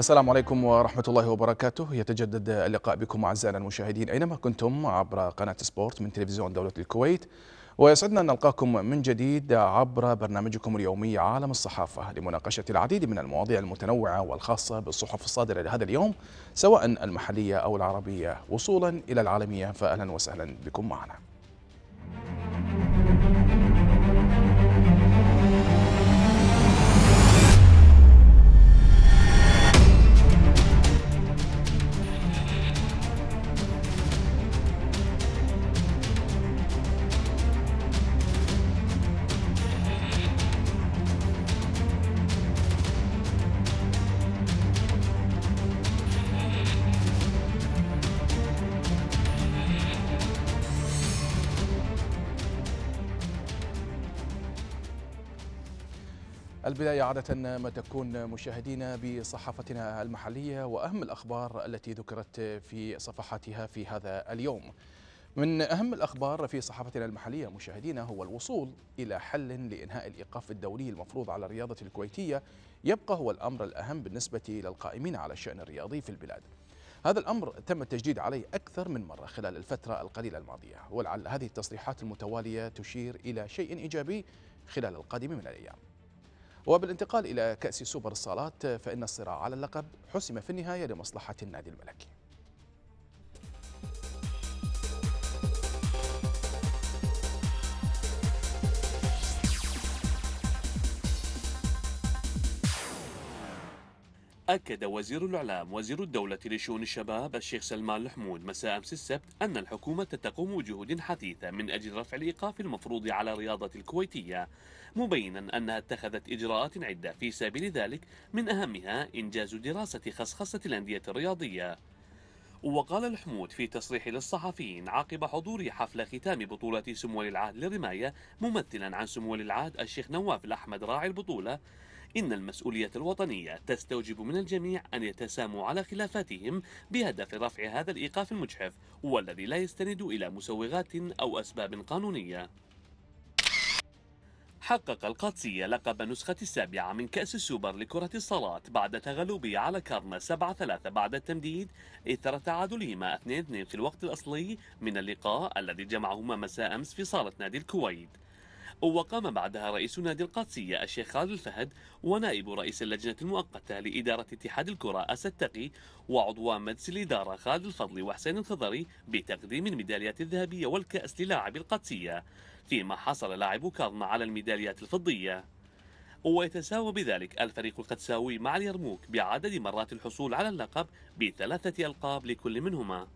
السلام عليكم ورحمة الله وبركاته. يتجدد اللقاء بكم أعزائنا المشاهدين أينما كنتم عبر قناة سبورت من تلفزيون دولة الكويت. ويسعدنا أن نلقاكم من جديد عبر برنامجكم اليومي عالم الصحافة لمناقشة العديد من المواضيع المتنوعة والخاصة بالصحف الصادرة لهذا اليوم سواء المحلية أو العربية. وصولا إلى العالمية. فأهلا وسهلا بكم معنا. البداية عادة ما تكون مشاهدينا بصحافتنا المحلية وأهم الأخبار التي ذكرت في صفحاتها في هذا اليوم. من أهم الأخبار في صحافتنا المحلية مشاهدينا هو الوصول إلى حل لإنهاء الإيقاف الدولي المفروض على الرياضة الكويتية. يبقى هو الأمر الأهم بالنسبة للقائمين على الشأن الرياضي في البلاد. هذا الأمر تم التجديد عليه أكثر من مرة خلال الفترة القليلة الماضية ولعل هذه التصريحات المتوالية تشير إلى شيء إيجابي خلال القادم من الأيام. وبالانتقال إلى كأس سوبر الصالات فإن الصراع على اللقب حسم في النهاية لمصلحة النادي الملكي. أكد وزير الإعلام وزير الدولة لشؤون الشباب الشيخ سلمان الحمود مساء أمس السبت أن الحكومة تقوم بجهود حثيثة من أجل رفع الإيقاف المفروض على الرياضة الكويتية مبينا أنها اتخذت إجراءات عدة في سبيل ذلك من أهمها إنجاز دراسة خصخصة الأندية الرياضية. وقال الحمود في تصريح للصحفيين عقب حضور حفل ختام بطولة سمو العهد للرماية ممثلا عن سمو العهد الشيخ نواف الأحمد راعي البطولة إن المسؤولية الوطنية تستوجب من الجميع أن يتساموا على خلافاتهم بهدف رفع هذا الإيقاف المجحف والذي لا يستند إلى مسوغات أو أسباب قانونية. حقق القادسية لقب نسخة السابعة من كأس السوبر لكرة الصلاة بعد تغلبه على كارما 7-3 بعد التمديد إثر تعادلهما 2-2 في الوقت الأصلي من اللقاء الذي جمعهما مساء أمس في صالة نادي الكويت. وقام بعدها رئيس نادي القادسية الشيخ خالد الفهد ونائب رئيس اللجنة المؤقتة لإدارة اتحاد الكرة التقي وعضو مجلس الإدارة خالد الفضلي وحسين الخضري بتقديم الميداليات الذهبية والكأس للاعب القادسية. فيما حصل لاعب كاظمة على الميداليات الفضية. ويتساوى بذلك الفريق القدساوي مع اليرموك بعدد مرات الحصول على اللقب بثلاثة ألقاب لكل منهما.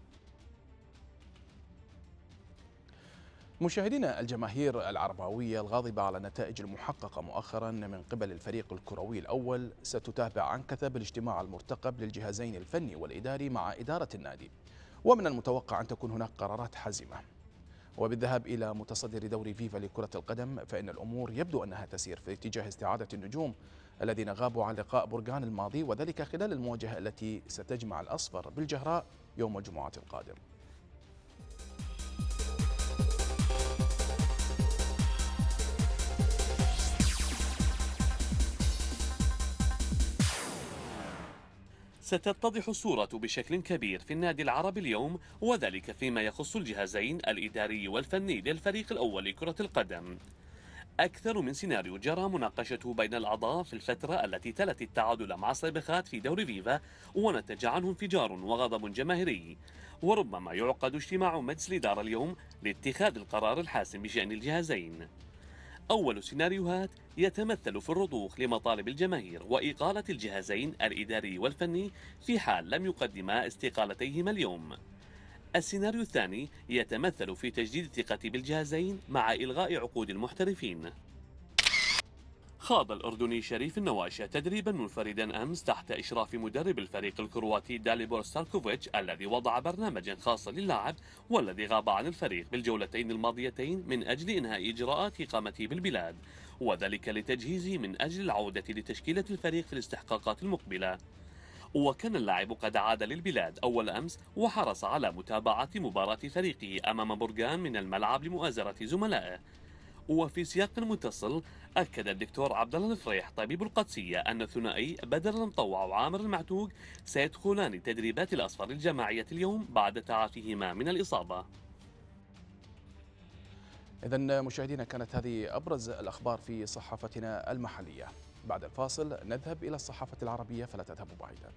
مشاهدينا الجماهير العرباوية الغاضبة على النتائج المحققة مؤخرا من قبل الفريق الكروي الأول ستتابع عن كثب الاجتماع المرتقب للجهازين الفني والإداري مع إدارة النادي. ومن المتوقع أن تكون هناك قرارات حازمة. وبالذهاب إلى متصدر دوري فيفا لكرة القدم فإن الأمور يبدو أنها تسير في اتجاه استعادة النجوم الذين غابوا عن لقاء برجان الماضي وذلك خلال المواجهة التي ستجمع الأصفر بالجهراء يوم الجمعة القادم. ستتضح الصورة بشكل كبير في النادي العربي اليوم وذلك فيما يخص الجهازين الإداري والفني للفريق الأول لكرة القدم. أكثر من سيناريو جرى مناقشته بين الأعضاء في الفترة التي تلت التعادل مع صيبخات في دوري فيفا ونتج عنه انفجار وغضب جماهيري. وربما يعقد اجتماع مجلس الإدارة اليوم لاتخاذ القرار الحاسم بشأن الجهازين. أول سيناريوهات يتمثل في الرضوخ لمطالب الجماهير وإقالة الجهازين الإداري والفني في حال لم يقدما استقالتيهما اليوم. السيناريو الثاني يتمثل في تجديد الثقة بالجهازين مع إلغاء عقود المحترفين. خاض الأردني شريف النواشة تدريبا منفردا أمس تحت إشراف مدرب الفريق الكرواتي داليبور ستاركوفيتش الذي وضع برنامجا خاصا للاعب والذي غاب عن الفريق بالجولتين الماضيتين من أجل إنهاء إجراءات إقامته بالبلاد وذلك لتجهيزه من أجل العودة لتشكيلة الفريق في الاستحقاقات المقبلة. وكان اللاعب قد عاد للبلاد أول أمس وحرص على متابعة مباراة فريقه أمام برغان من الملعب لمؤازرة زملائه. وفي سياق متصل أكد الدكتور عبد الله الفريح طبيب القدسية أن الثنائي بدر المطوع وعامر المعتوق سيدخلان تدريبات الأصفر الجماعية اليوم بعد تعافيهما من الإصابة. إذا مشاهدينا كانت هذه أبرز الأخبار في صحافتنا المحلية. بعد الفاصل نذهب إلى الصحافة العربية فلا تذهبوا بعيدا.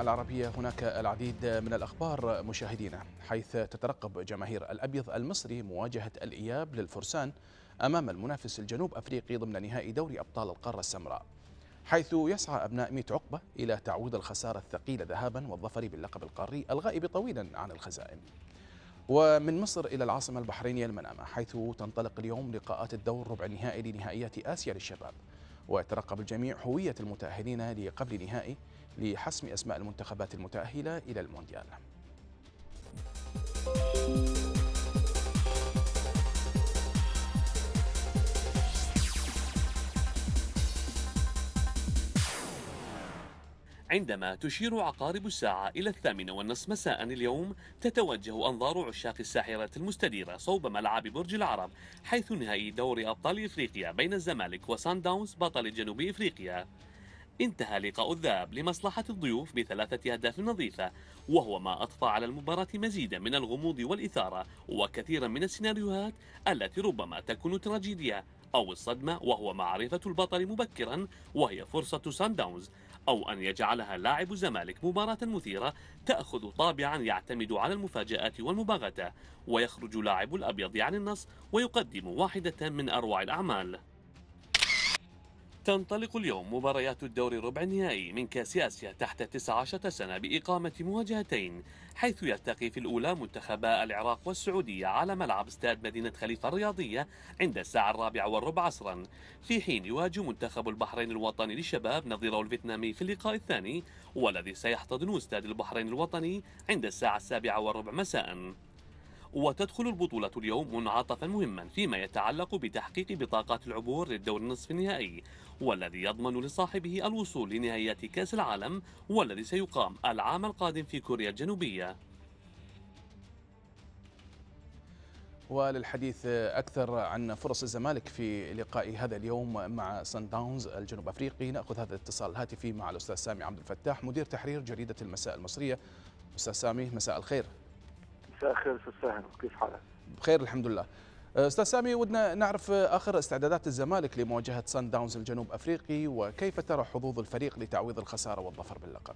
العربية هناك العديد من الأخبار مشاهدينا حيث تترقب جماهير الأبيض المصري مواجهة الإياب للفرسان أمام المنافس الجنوب أفريقي ضمن نهائي دوري أبطال القارة السمراء حيث يسعى أبناء ميت عقبة إلى تعويض الخسارة الثقيلة ذهابا والظفر باللقب القاري الغائب طويلا عن الخزائن. ومن مصر إلى العاصمة البحرينية المنامة حيث تنطلق اليوم لقاءات الدور ربع النهائي لنهائيات آسيا للشباب ويترقب الجميع هوية المتأهلين لقبل نهائي لحسم أسماء المنتخبات المتأهلة إلى المونديال. عندما تشير عقارب الساعة إلى الثامنة والنصف مساء اليوم تتوجه أنظار عشاق الساحرة المستديرة صوب ملعب برج العرب حيث نهائي دوري أبطال إفريقيا بين الزمالك وسان داونز بطل جنوب إفريقيا. انتهى لقاء الذهاب لمصلحة الضيوف بثلاثة أهداف نظيفة وهو ما أضفى على المباراة مزيدا من الغموض والإثارة وكثيرا من السيناريوهات التي ربما تكون تراجيديا أو الصدمة وهو معرفة البطل مبكرا وهي فرصة سان داونز أو أن يجعلها لاعب الزمالك مباراة مثيرة تأخذ طابعا يعتمد على المفاجآت والمباغتة ويخرج لاعب الأبيض عن النص ويقدم واحدة من أروع الأعمال. تنطلق اليوم مباريات الدور ربع النهائي من كأس آسيا تحت 19 سنة بإقامة مواجهتين حيث يلتقي في الأولى منتخبا العراق والسعودية على ملعب استاد مدينة خليفة الرياضية عند الساعة الرابعة والربع عصرا. في حين يواجه منتخب البحرين الوطني للشباب نظيره الفيتنامي في اللقاء الثاني والذي سيحتضن استاد البحرين الوطني عند الساعة السابعة والربع مساء. وتدخل البطولة اليوم منعطفا مهما فيما يتعلق بتحقيق بطاقات العبور للدور النصف النهائي والذي يضمن لصاحبه الوصول لنهائيات كأس العالم والذي سيقام العام القادم في كوريا الجنوبية. وللحديث أكثر عن فرص الزمالك في لقاء هذا اليوم مع سان داونز الجنوب أفريقي نأخذ هذا الاتصال الهاتفي مع الأستاذ سامي عبد الفتاح مدير تحرير جريدة المساء المصرية. أستاذ سامي مساء الخير. مساء الخير أستاذ ساهر كيف حالك؟ بخير الحمد لله أستاذ سامي ودنا نعرف آخر استعدادات الزمالك لمواجهة سان داونز الجنوب أفريقي وكيف ترى حظوظ الفريق لتعويض الخسارة والظفر باللقب؟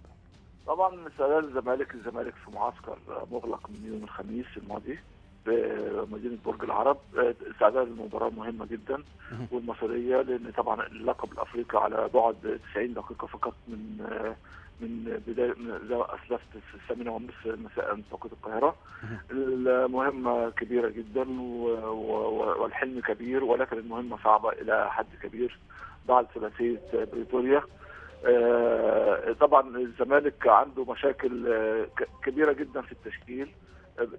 طبعا استعداد الزمالك الزمالك في معسكر مغلق من يوم الخميس الماضي بمدينة برج العرب استعداد المباراة مهمه جدا والمصريه لأن طبعا اللقب الأفريقي على بعد 90 دقيقة فقط من من بدايه زي ما أسلفت في الثامنة ونصف مساء توقيت القاهرة. المهمة كبيرة جدا والحلم كبير ولكن المهمة صعبة إلى حد كبير. بعد ثلاثيه بريتوريا طبعا الزمالك عنده مشاكل كبيرة جدا في التشكيل.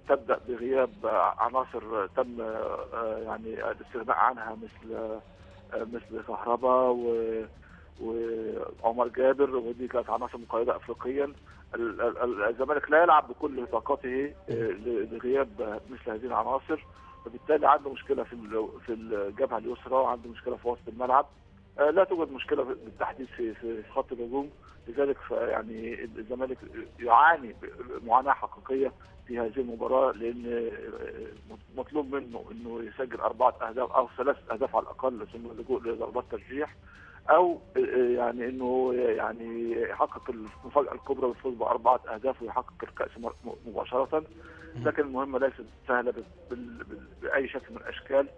تبدأ بغياب عناصر تم يعني الاستغناء عنها مثل مثل كهرباء و وعمر جابر ودي كانت عناصر مقيدة افريقيا. الزمالك لا يلعب بكل طاقته لغياب مثل هذه العناصر. فبالتالي عنده مشكلة في في الجبهة اليسرى وعنده مشكلة في وسط الملعب. لا توجد مشكلة بالتحديد في في خط الهجوم. لذلك يعني الزمالك يعاني معاناه حقيقية في هذه المباراة لأن مطلوب منه إنه يسجل أربعة أهداف أو ثلاث أهداف على الأقل ثم اللجوء لضربات ترجيح. أو يعني إنه يعني يحقق المفاجأة الكبرى بالفوز بأربعة أهداف ويحقق الكأس مباشرة. لكن المهمه ليست سهلة بأي شكل من الأشكال.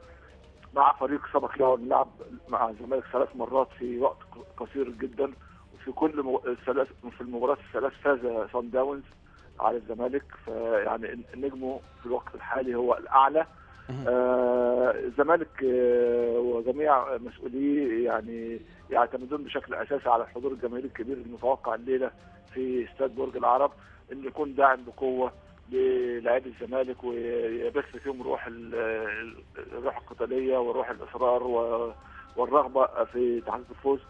مع فريق سبق له اللعب مع الزمالك ثلاث مرات في وقت قصير جدا وفي كل الثلاث في المباريات الثلاث فاز سان داونز على الزمالك. فيعني نجمه في الوقت الحالي هو الأعلى. آه، الزمالك آه، وجميع مسؤوليه يعني يعتمدون بشكل أساسي على الحضور الجماهيري الكبير المتوقع الليلة في استاد برج العرب إن يكون داعم بقوة للاعبي الزمالك ويبث فيهم روح ال- ال- الروح القتالية وروح الإصرار والرغبة في تحقيق الفوز.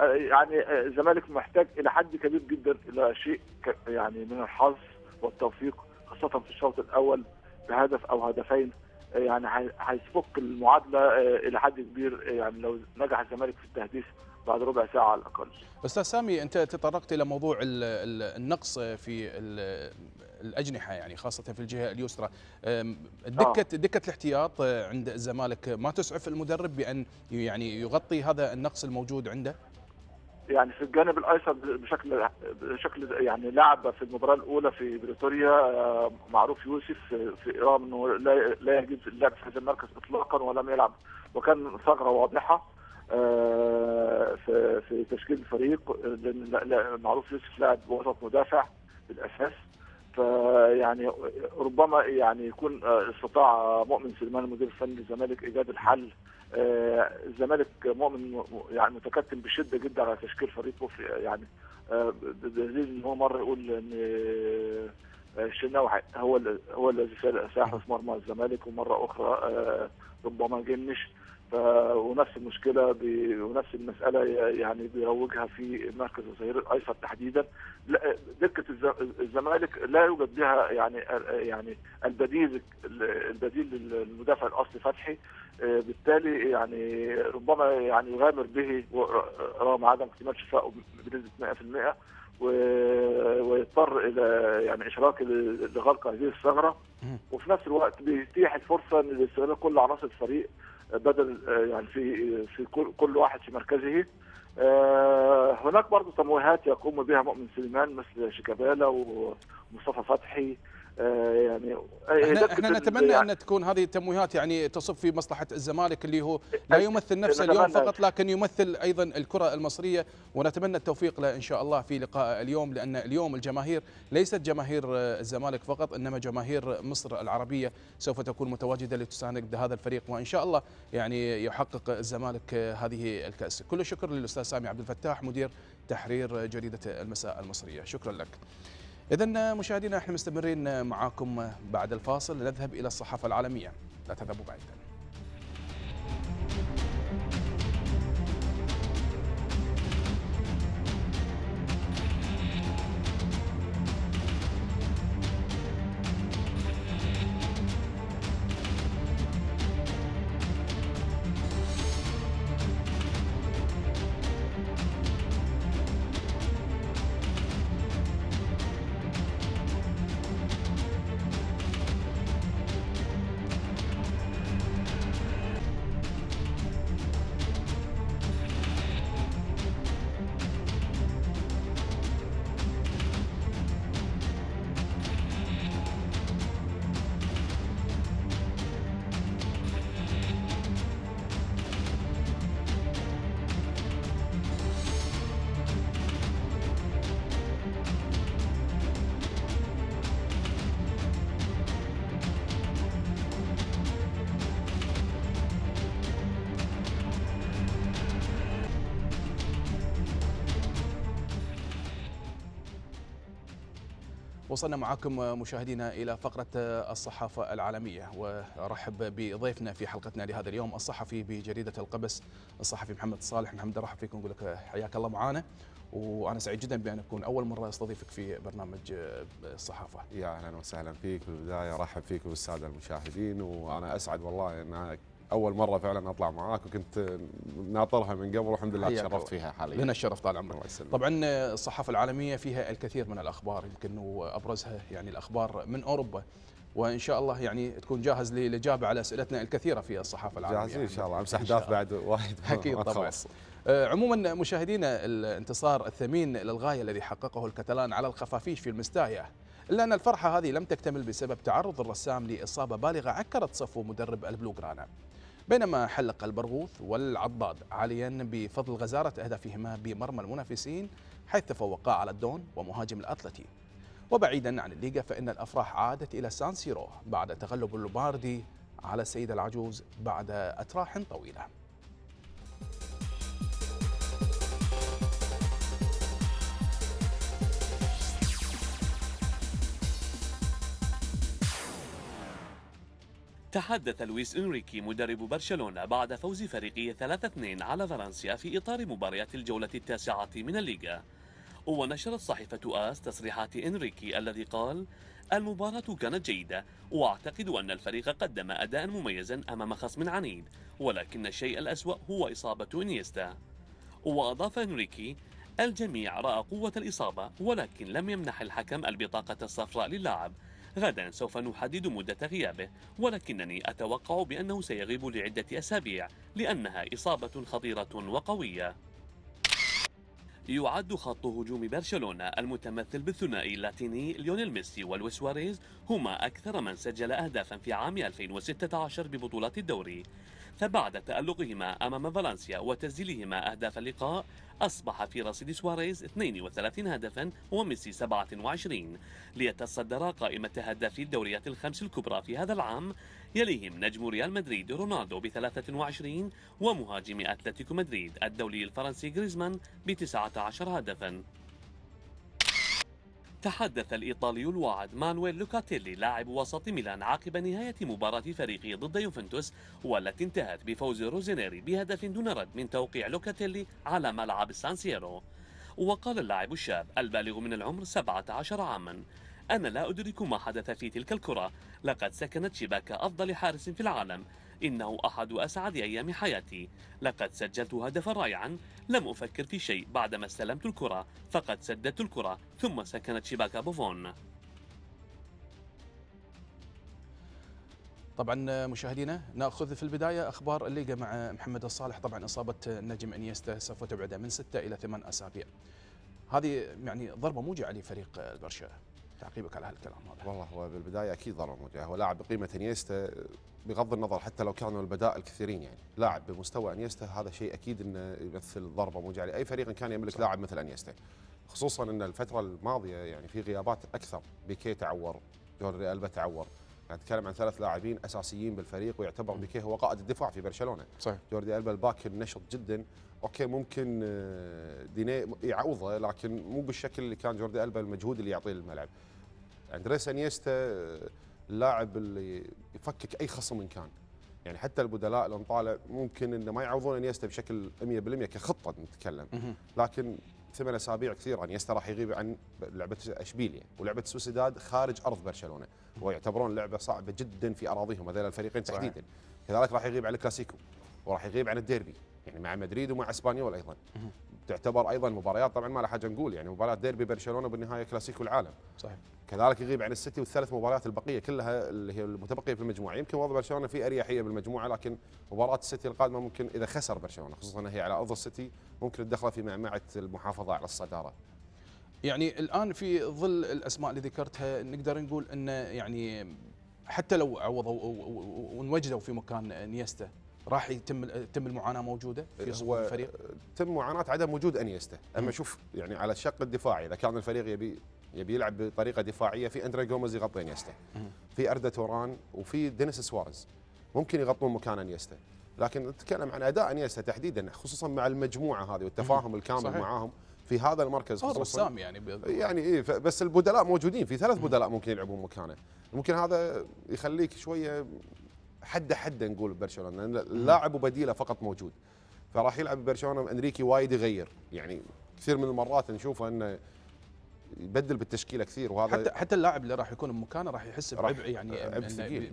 آه، يعني آه، الزمالك محتاج إلى حد كبير جدا إلى شيء يعني من الحظ والتوفيق خاصة في الشوط الأول بهدف أو هدفين آه، يعني هي- هيفك المعادلة آه، إلى حد كبير آه، يعني لو نجح الزمالك في التهديف بعد ربع ساعة على الأقل. أستاذ سامي أنت تطرقت إلى موضوع ال- ال- النقص في ال- الأجنحة يعني خاصة في الجهة اليسرى. دكه دكة الاحتياط عند الزمالك ما تسعف المدرب بأن يعني يغطي هذا النقص الموجود عنده؟ يعني في الجانب الأيسر بشكل بشكل يعني لعب في المباراة الأولى في بريتوريا آه، معروف يوسف في رغم إنه لا لا يجوز اللعب في هذا المركز اطلاقا ولم يلعب وكان ثغرة واضحة آه، في في تشكيل الفريق لأن لا- لا- معروف يوسف لاعب وسط مدافع بالأساس فيعني ربما يعني يكون آه، استطاع مؤمن سليمان المدير الفني للزمالك إيجاد الحل الزمالك مؤمن يعني متكتم بشدة جدا على تشكيل فريقه في يعني آه، بدليل إن هو مره يقول إن آه، الشناوي هو هو الذي سيحرس مرمى الزمالك ومرة أخرى آه، ربما جنش ونفس المشكلة ونفس المسألة يعني بيروجها في مركز الظهير الأيسر تحديدا. دكة الز- الزمالك لا يوجد بها يعني يعني البديل البديل للمدافع الأصلي فتحي. آه، بالتالي يعني ربما يعني يغامر به رغم عدم اكتمال شفائه بنسبة 100% و- ويضطر إلى يعني إشراك لغلق هذه الثغرة. وفي نفس الوقت بيتيح الفرصة لاستغلال كل عناصر الفريق. بدل آه، يعني في في كل واحد في مركزه. آه، هناك برضه تمويهات يقوم بها مؤمن سليمان مثل شيكابالا ومصطفى فتحي. يعني إحنا, دكة إحنا نتمنى يعني أن تكون هذه التمويهات يعني تصب في مصلحة الزمالك اللي هو لا يمثل نفسه اليوم. فقط لكن يمثل أيضا الكرة المصرية ونتمنى التوفيق له إن شاء الله في لقاء اليوم لأن اليوم الجماهير ليست جماهير آه، الزمالك فقط إنما جماهير مصر العربية سوف تكون متواجدة لتساند هذا الفريق وإن شاء الله يعني يحقق الزمالك آه، هذه الكأس. كل الشكر للأستاذ سامي عبد الفتاح مدير تحرير جريدة المساء المصرية. شكرا لك. إذا مشاهدينا إحنا مستمرين معاكم بعد الفاصل. نذهب إلى الصحافة العالمية. لا تذهبوا بعيدا وصلنا معكم مشاهدينا إلى فقرة الصحافة العالمية. ورحب بضيفنا في حلقتنا لهذا اليوم الصحفي بجريدة القبس الصحفي محمد صالح. محمد رحب فيكم نقول لك حياك الله معانا. وأنا سعيد جدا بأن أكون أول مرة أستضيفك في برنامج الصحافة. يا أهلا وسهلا فيك. في البداية أرحب فيك والسادة المشاهدين. وأنا أسعد والله أن أول مرة فعلا أطلع معاك وكنت ناطرها من قبل والحمد لله. تشرفت فيها حاليا. لنا الشرف طال عمرك. طبعا الصحافة العالمية فيها الكثير من الأخبار يمكن وأبرزها يعني الأخبار من أوروبا وإن شاء الله يعني تكون جاهز للإجابة على أسئلتنا الكثيرة في الصحافة العالمية. جاهزين إن شاء الله. أمس أحداث بعد وايد. ما طبعاً. آه، عموما مشاهدينا الانتصار الثمين للغاية الذي حققه الكتلان على الخفافيش في المستاية إلا أن الفرحة هذه لم تكتمل بسبب تعرض الرسام لإصابة بالغة عكرت صفو مدرب البلوغرانا. بينما حلق البرغوث والعضاد عاليا بفضل غزارة أهدافهما بمرمى المنافسين حيث تفوقا على الدون ومهاجم الأتلتي. وبعيدا عن الليغا فإن الأفراح عادت إلى سان سيرو بعد تغلب اللومباردي على السيد العجوز بعد أتراح طويلة. تحدث لويس إنريكي مدرب برشلونة بعد فوز فريقه 3-2 على فالنسيا في إطار مباريات الجولة التاسعة من الليغا. ونشرت صحيفة آس تصريحات إنريكي الذي قال المباراة كانت جيدة وأعتقد أن الفريق قدم أداء مميزا أمام خصم عنيد ولكن الشيء الأسوأ هو إصابة إنيستا. وأضاف إنريكي الجميع رأى قوة الإصابة ولكن لم يمنح الحكم البطاقة الصفراء للاعب غدا سوف نحدد مدة غيابه ولكنني أتوقع بأنه سيغيب لعدة أسابيع لأنها إصابة خطيرة وقوية. يعد خط هجوم برشلونة المتمثل بالثنائي اللاتيني ليونيل ميسي ولويس سواريز هما أكثر من سجل أهدافا في عام 2016 ببطولات الدوري. فبعد تألقهما أمام فالنسيا وتسجيلهما أهداف اللقاء أصبح في رصيد سواريز 32 هدفا وميسي 27 ليتصدر قائمة هدافي الدوريات الخمس الكبرى في هذا العام يليهم نجم ريال مدريد رونالدو ب 23 ومهاجم أتلتيكو مدريد الدولي الفرنسي غريزمان ب 19 هدفا. تحدث الإيطالي الواعد مانويل لوكاتيلي لاعب وسط ميلان عقب نهاية مباراة فريقه ضد يوفنتوس والتي انتهت بفوز روسونيري بهدف دون رد من توقيع لوكاتيلي على ملعب سانسيرو وقال اللاعب الشاب البالغ من العمر 17 عاما أنا لا أدرك ما حدث في تلك الكرة لقد سكنت شباك أفضل حارس في العالم. إنه أحد أسعد أيام حياتي. لقد سجلت هدفا رائعا. لم أفكر في شيء بعدما استلمت الكرة فقد سددت الكرة ثم سكنت شباك بوفون. طبعا مشاهدينا نأخذ في البداية أخبار الليغا مع محمد الصالح. طبعا إصابة نجم إنيستا سوف تبعده من ستة إلى ثمان أسابيع. هذه يعني ضربة موجعة لفريق البرشا. تعقيبك على هالكلام هذا. والله هو بالبداية أكيد ضرر موجه هو لاعب بقيمة إنيستا بغض النظر حتى لو كانوا البدائل كثيرين يعني. لاعب بمستوى إنيستا هذا شيء أكيد إنه يمثل ضربة موجعه لاي فريق كان يملك لاعب مثل إنيستا. خصوصا إن الفترة الماضية يعني في غيابات أكثر. بيكي تعور جوردي ألبا تعور. نتكلم عن ثلاث لاعبين أساسيين بالفريق ويعتبر بيكي هو قائد الدفاع في برشلونة. صحيح. جوردي ألبا ال back نشط جدا. Okay ممكن آه، ديني يعوضه لكن مو بالشكل اللي كان جوردي ألبا المجهود اللي يعطيه للملعب. اندريس انيستا آه، اللاعب اللي يفكك أي خصم إن كان يعني حتى البدلاء لو نطالع ممكن إنه ما يعوضون انيستا بشكل 100% كخطة نتكلم. لكن ثمان أسابيع كثيرة انيستا راح يغيب عن لعبة اشبيليا ولعبة سوسيداد خارج أرض برشلونة ويعتبرون لعبة صعبة جدا في أراضيهم هذول الفريقين. تحديدا كذلك راح يغيب عن الكلاسيكو وراح يغيب عن الديربي يعني مع مدريد ومع اسبانيول أيضا. تعتبر أيضا مباريات طبعا ما له حاجة نقول يعني مباريات ديربي برشلونة بالنهاية كلاسيكو العالم. صحيح. كذلك يغيب عن السيتي والثلاث مباريات البقية كلها اللي هي المتبقية في المجموعة. يمكن وضع برشلونة في أريحية بالمجموعة لكن مباراة السيتي القادمة ممكن إذا خسر برشلونة خصوصا انها هي على أرض السيتي ممكن تدخله في معمعة المحافظة على الصدارة. يعني الآن في ظل الأسماء اللي ذكرتها نقدر نقول إن يعني حتى لو عوضوا ونوجدوا في مكان نيستا راح يتم تتم المعاناة موجودة في صفوف هو الفريق؟ تم معاناة عدم وجود انييستا. أما شوف يعني على الشق الدفاعي إذا كان الفريق يبي يبي يلعب بطريقة دفاعية في أندري جوميز يغطي انيستا. في أردا توران وفي دينيس سواريز. ممكن يغطون مكان انيستا. لكن نتكلم عن أداء انيستا تحديدا خصوصا مع المجموعة هذه والتفاهم الكامل صحيح. معاهم في هذا المركز خصوصا. رسام يعني يعني إيه ف- بس البدلاء موجودين. في ثلاث بدلاء ممكن يلعبون مكانه. ممكن هذا يخليك شوية حده حده نقول برشلونه لأن اللاعب وبديله فقط موجود. فراح يلعب برشلونه انريكي وايد يغير. يعني كثير من المرات نشوفه إنه يبدل بالتشكيلة كثير وهذا حتى حتى اللاعب اللي راح يكون بمكانه راح يحس بعبء يعني عبء ثقيل.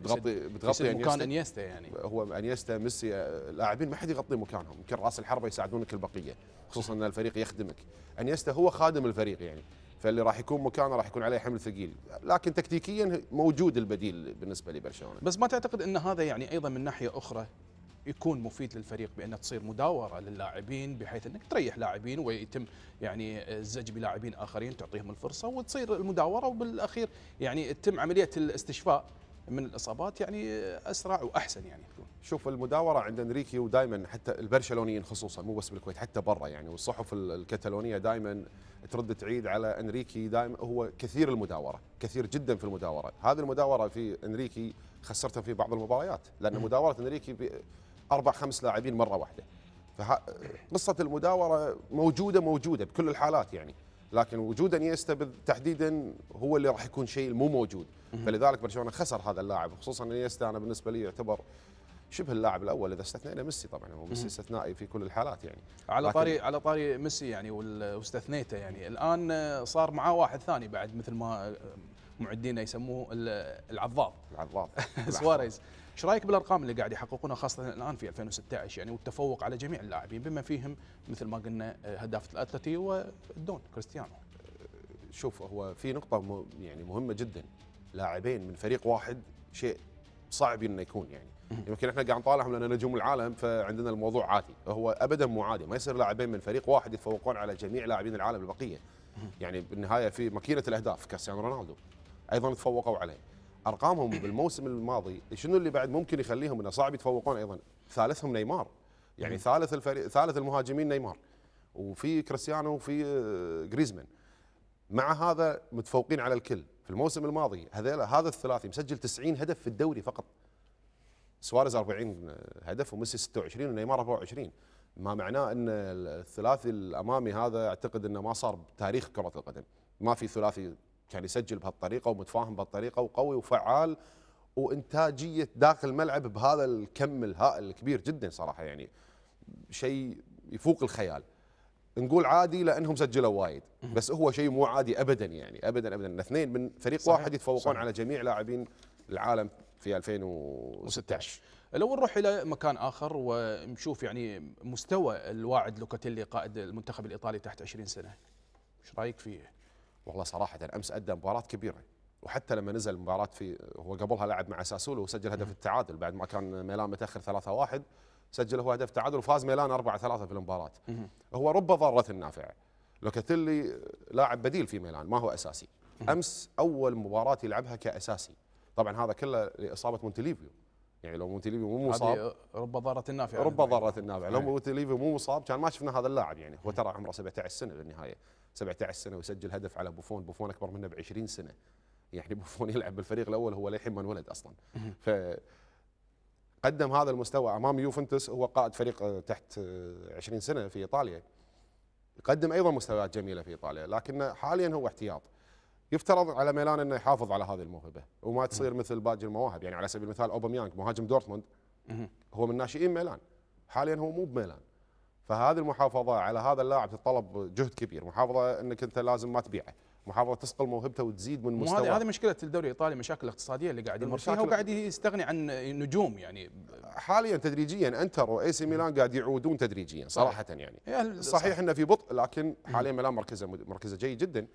بتغطي بتغطي مكان إنيستا. يعني. هو إنيستا ميسي آه، لاعبين ما حد يغطي مكانهم. يمكن راس الحربة يساعدونك البقية خصوصا إن الفريق يخدمك. إنيستا هو خادم الفريق يعني. فاللي راح يكون مكانه راح يكون عليه حمل ثقيل. لكن تكتيكيا موجود البديل بالنسبة لبرشلونة. بس ما تعتقد إن هذا يعني أيضا من ناحية أخرى يكون مفيد للفريق بان تصير مداورة للاعبين بحيث إنك تريح لاعبين ويتم يعني الزج بلاعبين آخرين تعطيهم الفرصة وتصير المداورة وبالأخير يعني تتم عملية الاستشفاء من الإصابات يعني أسرع وأحسن يعني تكون. شوف المداورة عند إنريكي ودائما حتى البرشلونيين خصوصا مو بس بالكويت حتى برا يعني والصحف ال- الكتالونيه دائما ترد تعيد على إنريكي دائما هو كثير المداورة كثير جدا في المداورة. هذه المداورة في إنريكي خسرتها في بعض المباريات لأن مداورة إنريكي باربع خمس لاعبين مرة واحدة. فقصه المداورة موجودة موجودة بكل الحالات يعني. لكن وجود إنيستا تحديدا هو اللي راح يكون شيء مو موجود. فلذلك برشلونة خسر هذا اللاعب خصوصا إنيستا أنا بالنسبة لي يعتبر شبه اللاعب الأول إذا استثنينا ميسي طبعا هو ميسي استثنائي في كل الحالات يعني. على طاري على طاري ميسي يعني واستثنيته يعني. الآن صار معاه واحد ثاني بعد مثل ما معدينا يسموه ال- العضاض العضاض سواريز. إيش رأيك بالأرقام اللي قاعد يحققونها خاصة الآن في 2016 يعني والتفوق على جميع اللاعبين بما فيهم مثل ما قلنا هداف الأتلتي والدون كريستيانو. شوف هو في نقطة م- يعني مهمة جدا. لاعبين من فريق واحد شيء صعب إنه يكون يعني. يمكن إحنا قاعد نطالعهم لأن نجوم العالم فعندنا الموضوع عادي. هو ابدا مو عادي. ما يصير لاعبين من فريق واحد يتفوقون على جميع لاعبين العالم البقية. يعني بالنهاية في ماكينة الأهداف كريستيانو رونالدو. أيضا تفوقوا عليه. أرقامهم بالموسم الماضي شنو اللي بعد ممكن يخليهم إنه صعب يتفوقون أيضا؟ ثالثهم نيمار. يعني ثالث الفريق ثالث المهاجمين نيمار. وفي كريستيانو وفي آه، جريزمان. مع هذا متفوقين على الكل. في الموسم الماضي هذا هذا الثلاثي مسجل 90 هدف في الدوري فقط. سواريز 40 هدف وميسي 26 ونيمار 24 ما معناه إن الثلاثي الأمامي هذا أعتقد إنه ما صار بتاريخ كرة القدم. ما في ثلاثي كان يسجل بهالطريقة ومتفاهم بهالطريقة وقوي وفعال وإنتاجية داخل الملعب بهذا الكم الهائل الكبير جدا صراحة يعني شيء يفوق الخيال. نقول عادي لأنهم سجلوا وايد بس هو شيء مو عادي ابدا يعني ابدا ابدا. الاثنين من فريق صحيح، واحد يتفوقون صحيح. على جميع لاعبين العالم. في 2016 لو نروح إلى مكان آخر ونشوف يعني مستوى الواعد لوكاتيلي قائد المنتخب الإيطالي تحت 20 سنة إيش رأيك فيه؟ والله صراحة أمس أدى مباراة كبيرة وحتى لما نزل مباراه في هو قبلها لعب مع ساسولو وسجل هدف التعادل بعد ما كان ميلان متأخر 3-1 سجل هو هدف تعادل وفاز ميلان 4-3 في المباراة. هو رب ضارة نافعه لوكاتيلي لاعب بديل في ميلان ما هو أساسي. أمس أول مباراة يلعبها كأساسي. طبعا هذا كله لإصابة مونتوليفو يعني لو مونتوليفو مو مصاب رب ضارة نافعه رب ضارة النافع لو أي. مونتوليفو مو مصاب كان ما شفنا هذا اللاعب يعني. هو ترى عمره 17 سنة بالنهاية. 17 سنة ويسجل هدف على بوفون. بوفون أكبر منه ب 20 سنة. يعني بوفون يلعب بالفريق الأول هو للحين ما انولد أصلا. ف قدم هذا المستوى أمام يوفنتوس هو قائد فريق آه، تحت آه، 20 سنة في إيطاليا. يقدم أيضا مستويات جميلة في إيطاليا لكن حاليا هو احتياط. يفترض على ميلان إنه يحافظ على هذه الموهبة وما تصير مثل باقي المواهب. يعني على سبيل المثال أوباميانج مهاجم دورتموند هو من ناشئين ميلان. حاليا هو مو بميلان. فهذه المحافظة على هذا اللاعب تتطلب جهد كبير. محافظة إنك أنت لازم ما تبيعه. محافظة تصقل موهبته وتزيد من مو هذه مستواه هذه مشكلة الدوري الإيطالي مشاكل الاقتصاديه اللي قاعد يمر فيها المشاكل- وقاعد يستغني عن نجوم يعني. حاليا تدريجيا انتر و AC ميلان قاعد يعودون تدريجيا صراحة يعني. يعني صحيح إنه في بطء لكن حاليا ميلان مركزة مركزة جيد جدا.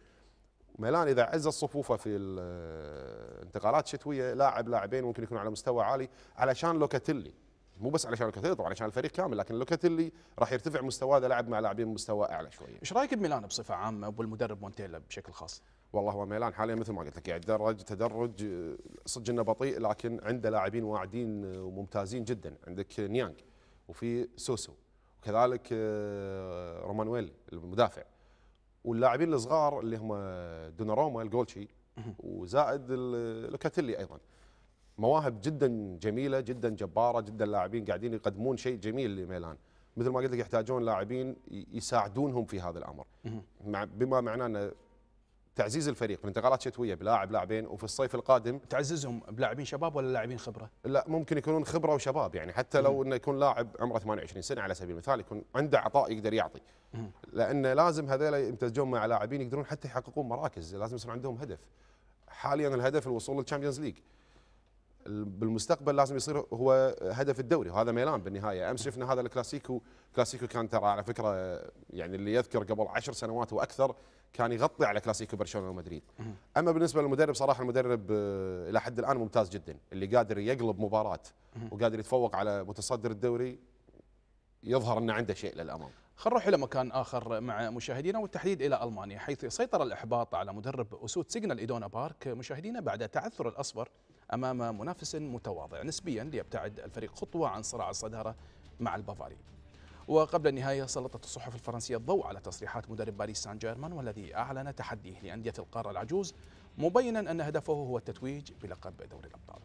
ميلان إذا عزز صفوفه في الانتقالات الشتويه لاعب لاعبين ممكن يكونوا على مستوى عالي علشان لوكاتيلي. مو بس علشان لوكاتيلي طبعا عشان الفريق كامل لكن لوكاتيلي راح يرتفع مستواه إذا لعب مع لاعبين مستوى أعلى شوية. إيش رأيك بميلان بصفة عامة وبالمدرب مونتيلا بشكل خاص؟ والله هو ميلان حاليا مثل ما قلت لك يتدرج تدرج آه، صدق إنه بطيء لكن عنده لاعبين واعدين وممتازين جدا. عندك نيانج وفي سوسو وكذلك آه، رومانيولي المدافع. واللاعبين الصغار اللي هم دوناروما الجولشي وزائد لوكاتيلي أيضا. مواهب جدا جميلة جدا جبارة جدا لاعبين قاعدين يقدمون شيء جميل لميلان. مثل ما قلت لك يحتاجون لاعبين يساعدونهم في هذا الأمر. مع بما معناه إن تعزيز الفريق في انتقالات شتوية بلاعب لاعبين وفي الصيف القادم تعززهم بلاعبين شباب ولا لاعبين خبرة؟ لا ممكن يكونون خبرة وشباب يعني حتى لو إنه يكون لاعب عمره 28 سنة على سبيل المثال يكون عنده عطاء يقدر يعطي. لأن لازم هذول يمتزجون مع لاعبين يقدرون حتى يحققون مراكز لازم يصير عندهم هدف. حاليا الهدف الوصول لل Champions League ال- بالمستقبل لازم يصير هو هدف الدوري وهذا ميلان بالنهاية. أمس شفنا هذا الكلاسيكو. كلاسيكو كان ترى على فكرة يعني اللي يذكر قبل عشر سنوات وأكثر كان يغطي على كلاسيكو برشلونة ومدريد. أما بالنسبة للمدرب صراحة المدرب آه، إلى حد الآن ممتاز جدا. اللي قادر يقلب مباراة وقادر يتفوق على متصدر الدوري يظهر إنه عنده شيء للأمام. خلينا نروح إلى مكان آخر مع مشاهدينا والتحديد إلى ألمانيا حيث سيطر الإحباط على مدرب أسود سيجنال إيدونا بارك. مشاهدينا بعد تعثر الأصفر أمام منافس متواضع نسبيا ليبتعد الفريق خطوة عن صراع الصدارة مع البافاري. وقبل النهاية سلطت الصحف الفرنسية الضوء على تصريحات مدرب باريس سان جيرمان والذي أعلن تحديه لأندية القارة العجوز مبينا أن هدفه هو التتويج بلقب دوري الأبطال.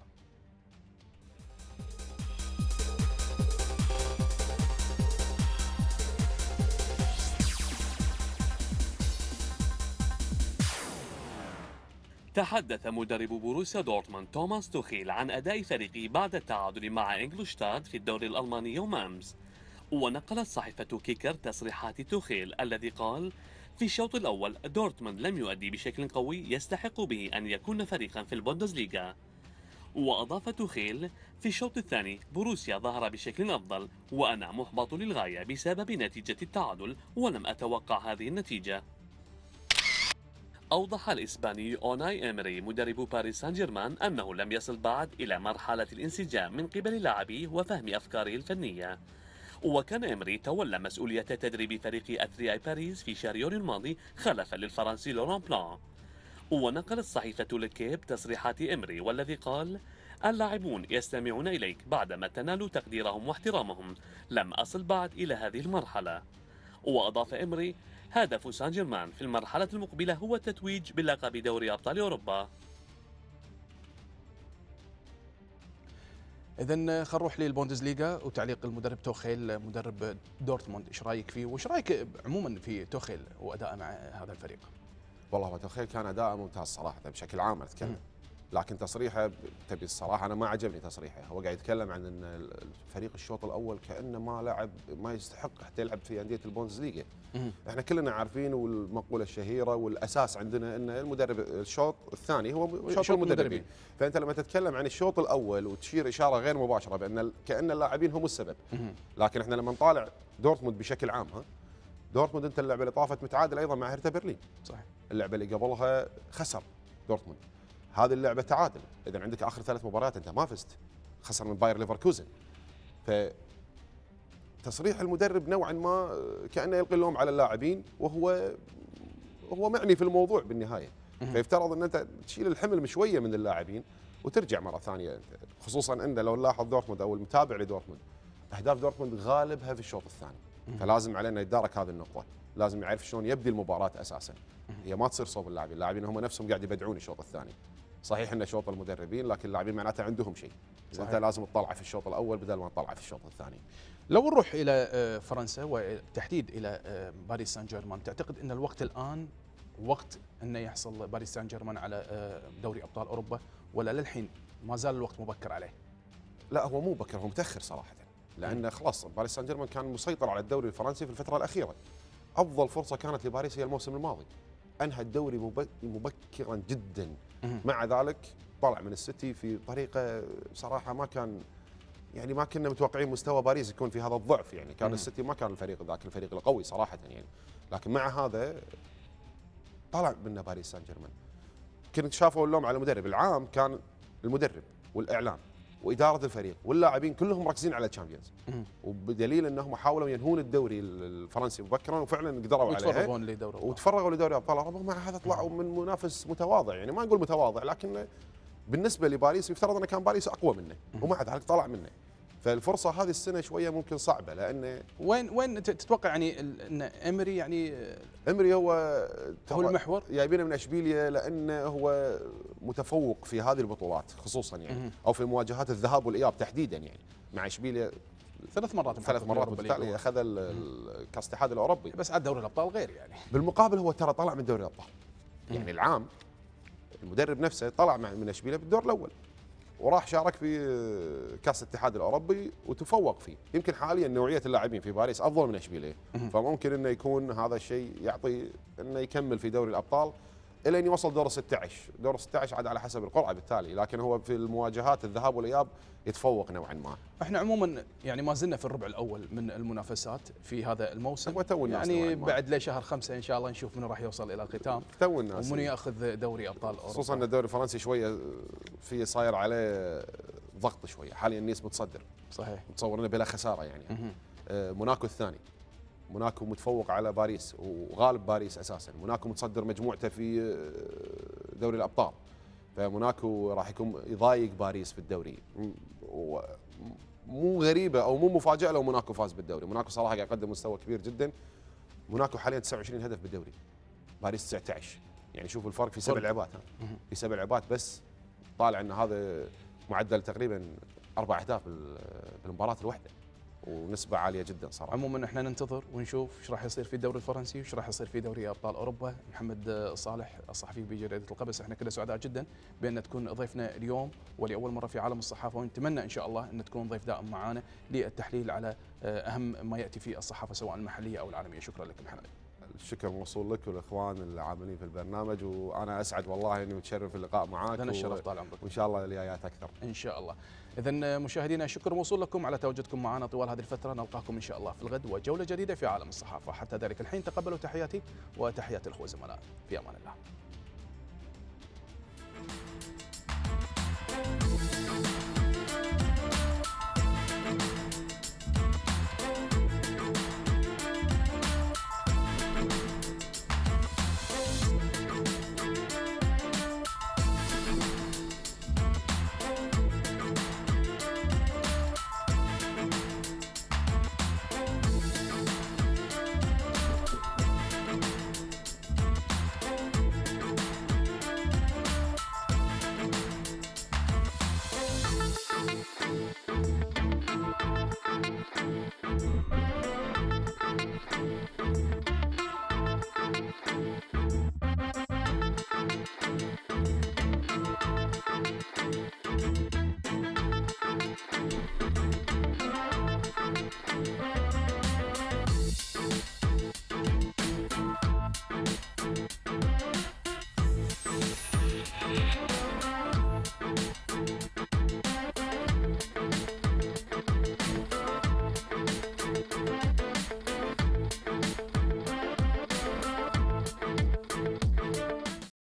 تحدث مدرب بوروسيا دورتموند توماس توخيل عن أداء فريقه بعد التعادل مع إنجولشتات في الدوري الألماني يوم أمس. ونقلت صحيفة كيكر تصريحات توخيل الذي قال في الشوط الأول دورتموند لم يؤدي بشكل قوي يستحق به أن يكون فريقا في البوندسليغا. وأضاف توخيل في الشوط الثاني بروسيا ظهر بشكل أفضل وأنا محبط للغاية بسبب نتيجة التعادل ولم أتوقع هذه النتيجة. أوضح الإسباني أوناي إمري مدرب باريس سان جيرمان أنه لم يصل بعد إلى مرحلة الانسجام من قبل لاعبيه وفهم أفكاره الفنية. وكان إمري تولى مسؤولية تدريب فريق أثرياء باريس في شهر يونيو الماضي خلفا للفرنسي لوران بلان ونقلت صحيفة لكيب تصريحات إمري والذي قال اللاعبون يستمعون إليك بعدما تنال تقديرهم واحترامهم. لم أصل بعد إلى هذه المرحلة. وأضاف إمري هدف سان جيرمان في المرحلة المقبلة هو التتويج بلقب دوري أبطال أوروبا. اذا خلينا نروح للبوندسليغا وتعليق المدرب توخيل مدرب دورتموند. إيش رأيك فيه؟ وإيش رأيك عموما في توخيل وادائه مع هذا الفريق؟ والله توخيل كان اداءه ممتاز صراحة بشكل عام أتكلم. لكن تصريحه تبي الصراحة أنا ما عجبني تصريحه. هو قاعد يتكلم عن إن الفريق الشوط الأول كأنه ما لعب ما يستحق حتى يلعب في أندية البوندسليغا. إحنا كلنا عارفين والمقولة الشهيرة والأساس عندنا إن المدرب الشوط الثاني هو شوط المدربين. فأنت لما تتكلم عن الشوط الأول وتشير إشارة غير مباشرة بأن كأن اللاعبين هم السبب. لكن إحنا لما نطالع دورتموند بشكل عام ها دورتموند أنت اللعبة اللي طافت متعادل أيضا مع هرتا برلين. صحيح. اللعبة اللي قبلها خسر دورتموند. هذه اللعبة تعادل. اذا عندك آخر ثلاث مباريات أنت ما فزت خسر من باير ليفركوزن. ف تصريح المدرب نوعا ما كأنه يلقي اللوم على اللاعبين وهو هو معني في الموضوع بالنهاية. فيفترض أن أنت تشيل الحمل شوية من اللاعبين وترجع مرة ثانية خصوصا أن لو نلاحظ دورتموند أو المتابع لدورتموند أهداف دورتموند غالبها في الشوط الثاني. فلازم علينا يتدارك هذه النقطة. لازم يعرف شلون يبدي المباراة أساسا. هي ما تصير صوب اللاعبين. اللاعبين هم نفسهم قاعد يبدعون الشوط الثاني. صحيح انه شوط المدربين لكن اللاعبين معناته عندهم شيء. أنت لازم تطلع في الشوط الأول بدل ما تطلع في الشوط الثاني. لو نروح إلى آه، فرنسا وتحديد إلى آه، باريس سان جيرمان تعتقد إن الوقت الآن وقت انه يحصل باريس سان جيرمان على آه، دوري أبطال أوروبا ولا للحين ما زال الوقت مبكر عليه؟ لا هو مو بكر هو متأخر صراحة. لأن خلاص باريس سان جيرمان كان مسيطر على الدوري الفرنسي في الفترة الأخيرة. أفضل فرصة كانت لباريس هي الموسم الماضي. أنهى الدوري مبكرا جدا. مع ذلك طلع من السيتي في طريقة بصراحه ما كان يعني ما كنا متوقعين مستوى باريس يكون في هذا الضعف يعني. كان السيتي ما كان الفريق ذاك الفريق القوي صراحة يعني. لكن مع هذا طلع منه باريس سان جيرمان. كنت شافوا اللوم على المدرب. العام كان المدرب والإعلام. وإدارة الفريق واللاعبين كلهم مركزين على ال Champions وبدليل أنهم حاولوا ينهون الدوري الفرنسي مبكرا وفعلا قدروا عليه. وتفرغون لدوري وتفرغوا لدوري ابطال اوروبا مع هذا طلعوا من منافس متواضع يعني ما نقول متواضع لكن بالنسبة لباريس يفترض انه كان باريس أقوى منه ومع ذلك طلع منه. فالفرصة هذه السنة شوية ممكن صعبة لأن وين وين تتوقع يعني إن إمري يعني إمري هو هو المحور؟ جايبينه من أشبيليا لأنه هو متفوق في هذه البطولات خصوصا يعني أو في مواجهات الذهاب والإياب تحديدا يعني مع أشبيليا ثلاث مرات ثلاث مرات متتاليه أخذ الكاس الاتحاد الأوروبي. بس عاد دوري الأبطال غير يعني. بالمقابل هو ترى طلع من دوري الأبطال. يعني العام المدرب نفسه طلع من أشبيليا بالدور الأول. وراح شارك في كأس الاتحاد الأوروبي وتفوق فيه، يمكن حاليا نوعية اللاعبين في باريس أفضل من اشبيليه، فممكن إنه يكون هذا الشيء يعطي إنه يكمل في دوري الأبطال. إلى ان يوصل دور 16 دور 16 عاد على حسب القرعة بالتالي لكن هو في المواجهات الذهاب والإياب يتفوق نوعا ما. إحنا عموما يعني ما زلنا في الربع الأول من المنافسات في هذا الموسم. يعني بعد لشهر خمسة إن شاء الله نشوف من راح يوصل إلى الختام. تو الناس ومن يأخذ دوري أبطال أوروبا. خصوصا إن الدوري الفرنسي شوية في صاير عليه ضغط شوية. حاليا نيس متصدر. صحيح. متصور انه بلا خسارة يعني. آه موناكو الثاني. موناكو متفوق على باريس وغالب باريس أساسا. موناكو متصدر مجموعته في آه، دوري الأبطال. فموناكو راح يكون يضايق باريس في الدوري. مو غريبة أو مو مفاجأة لو موناكو فاز بالدوري. موناكو صراحة قاعد يقدم مستوى كبير جدا. موناكو حاليا 29 هدف بالدوري. باريس 19 يعني شوف الفرق في سبع. لعبات. في سبع لعبات بس طالع إن هذا معدل تقريبا أربع أهداف بال- بالمباراة الواحدة. ونسبة عالية جدا صراحة. عموما إحنا ننتظر ونشوف إيش راح يصير في الدوري الفرنسي وإيش راح يصير في دوري أبطال أوروبا. محمد صالح الصحفي بجريده القبس. إحنا كنا سعداء جدا بأن تكون ضيفنا اليوم ولأول مرة في عالم الصحافة. ونتمنى إن شاء الله أن تكون ضيف دائم معنا للتحليل على آه، أهم ما يأتي في الصحافة سواء المحلية أو العالمية. شكرا لك محمد. الشكر موصول لك والإخوان العاملين في البرنامج وأنا أسعد والله إني متشرف اللقاء معاك لنا و- الشرف طال عمرك. وإن شاء الله الجايات أكثر. إن شاء الله. اذا مشاهدينا شكر موصول لكم على تواجدكم معنا طوال هذه الفترة. نلقاكم إن شاء الله في الغد وجولة جديدة في عالم الصحافة. حتى ذلك الحين تقبلوا تحياتي وتحيات الأخوة الزملاء. في أمان الله.